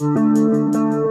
Música